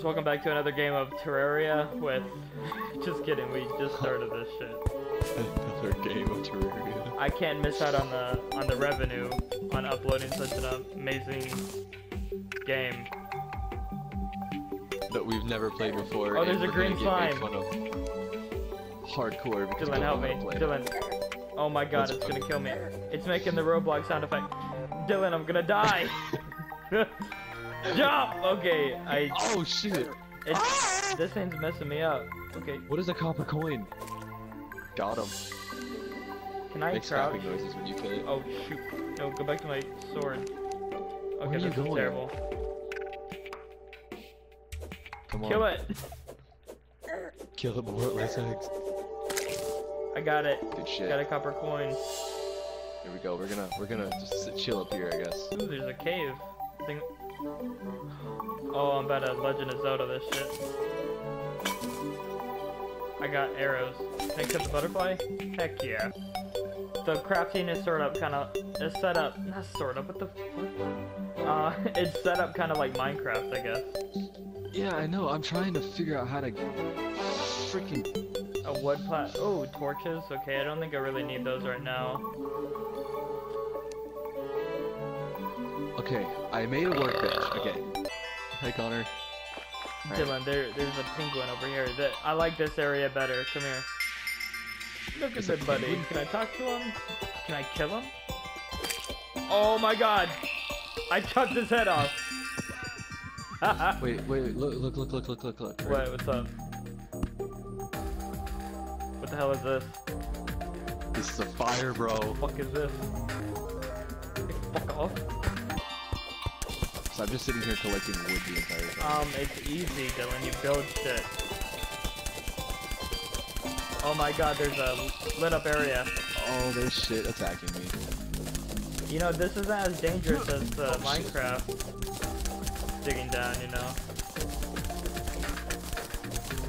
Jonas, welcome back to another game of Terraria with... just kidding, we just started this shit. Another game of Terraria. I can't miss out on the on the revenue on uploading such an amazing game. That we've never played before. Oh, there's a green gonna get made slime. Hardcore Dylan, help me. don't wanna play. Dylan. Oh my god, That's it's gonna kill me. It's making the Roblox sound effect. Dylan, I'm gonna die! Jump! Okay, I... Oh shit! It's, this thing's messing me up. Okay, What is a copper coin? Got him. can I Makes crouch? tapping noises when you kill it. Oh shoot. No, go back to my sword. Okay, you this is going? terrible. Come on. Kill it! Kill it before it lays eggs. I got it. Good shit. Got a copper coin. Here we go. We're gonna we're gonna just sit, chill up here, I guess. Ooh, there's a cave. I think... Oh, I'm about to Legend of Zelda this shit. I got arrows. Can I kill the butterfly? Heck yeah. The crafting is sort of kind of is set up, not sort of, but the uh, it's set up kind of like Minecraft, I guess. Yeah, I know. I'm trying to figure out how to freaking. A wood plat. Oh, torches. Okay, I don't think I really need those right now. Okay, I made a workbench. Okay. Hi, Connor. Right. Dylan, there, there's a penguin over here. That I like this area better. Come here. Look at There's that buddy. penguin? Can I talk to him? Can I kill him? Oh my god! I chopped his head off. Wait, wait, look, look, look, look, look, look, look. What? What's up? What the hell is this? This is a fire, bro. What the Fuck is this? Fuck off. I'm just sitting here collecting wood the entire time. Um, it's easy, Dylan. You build shit. Oh my god, there's a lit up area. oh, there's shit attacking me. You know, this isn't as dangerous as uh, Oh, shit. Minecraft. Digging down, you know.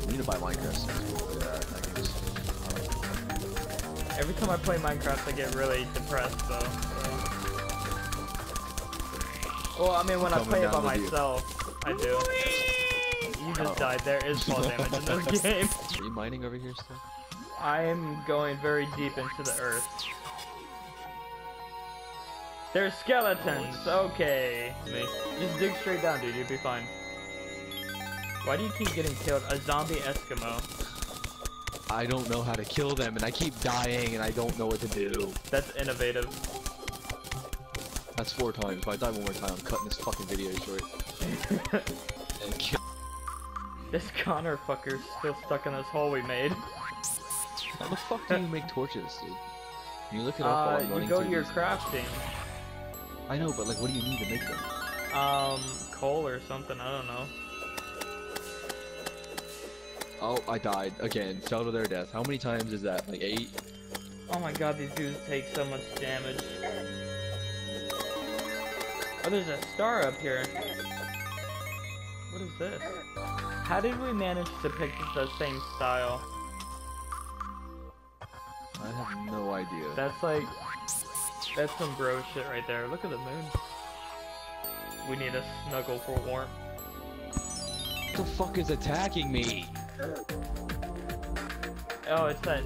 We need to buy Minecraft since we'll do that. That game's- Every time I play Minecraft, I get really depressed, though. So. Well, I mean, when I play it by down with you. myself, I do. You just Oh. died. There is fall damage in this game. Are you mining over here still? I'm going very deep into the earth. There's skeletons. Okay. Me. Just dig straight down, dude. You'll be fine. Why do you keep getting killed? A zombie Eskimo. I don't know how to kill them, and I keep dying, and I don't know what to do. That's innovative. That's four times. If I die one more time, I'm cutting this fucking video short. And kill. This Connor fucker's still stuck in this hole we made. How the fuck do you make torches, dude? You look it up while Uh, I'm you go to your crafting. I know, but like, what do you need to make them? Um, coal or something. I don't know. Oh, I died again. Fell to their death. How many times is that? Like eight? Oh my god, these dudes take so much damage. Oh, there's a star up here. What is this? How did we manage to pick the same style? I have no idea. That's like, that's some bro shit right there. Look at the moon. We need a snuggle for warmth. What the fuck is attacking me? Oh, it's that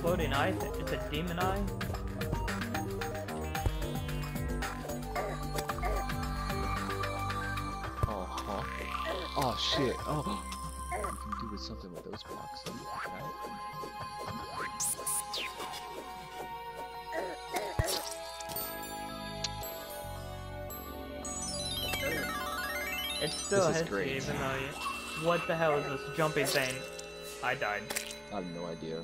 floating eye. It's a demon eye. Oh shit. Oh. You can do with something with those blocks. It still This is hits great. even though you. What the hell is this jumping thing? I died. I have no idea.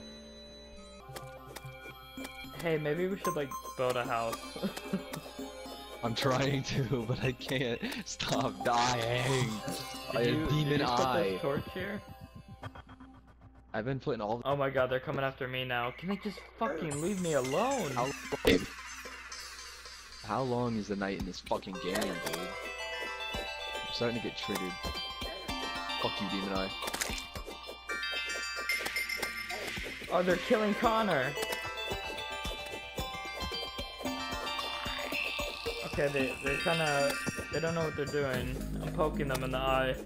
Hey, maybe we should like build a house. I'm trying to, but I can't stop dying. I have demon eye. torch here? I've been putting all. Oh my god, they're coming after me now. Can they just fucking leave me alone? How, how long is the night in this fucking game, dude? I'm starting to get triggered. Fuck you, demon eye. Oh, they're killing Connor. Okay, they they kind of they don't know what they're doing. I'm poking them in the eye.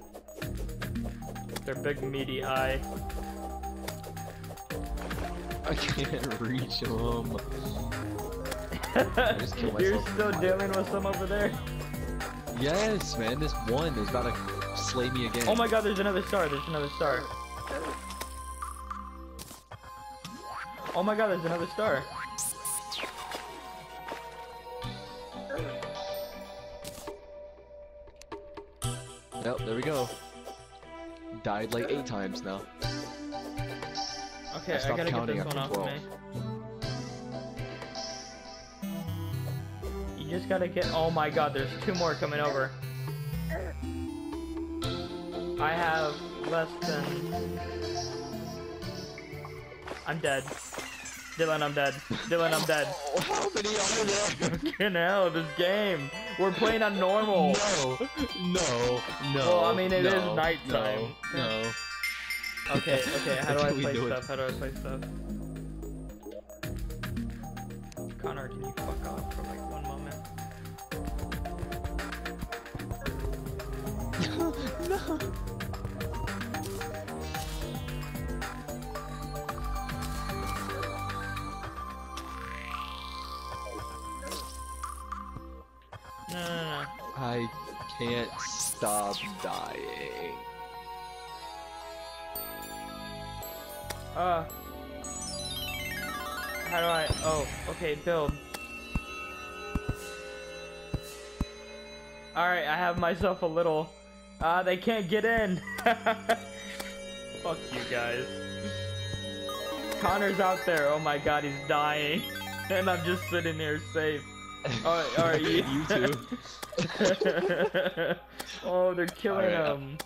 Their big meaty eye. I can't reach them. You're still dealing with some over there? Yes, man, this one is about to slay me again. Oh my god, there's another star, there's another star. Oh my god, there's another star. Yep, there we go. Died like eight times now. Okay, I I, gotta get this one off after of me. You just gotta get. Oh my god, there's two more coming over. I have less than. I'm dead. Dylan, I'm dead. Dylan, I'm dead. Oh, how many are there? Fucking hell, this game. We're playing on normal. No, no, no. Well, I mean, it no, is nighttime. No, no. Okay, okay, how do I play do it. stuff? How do I play stuff? Connor, can you fuck off for like one moment? no. No, no, no. I can't stop dying. Uh. How do I? Oh, okay, build. Alright, I have myself a little. Ah, they can't get in. Fuck you guys. Connor's out there. Oh my god, he's dying. And I'm just sitting there safe. Alright, alright, you. you too. oh, they're killing Alright, him.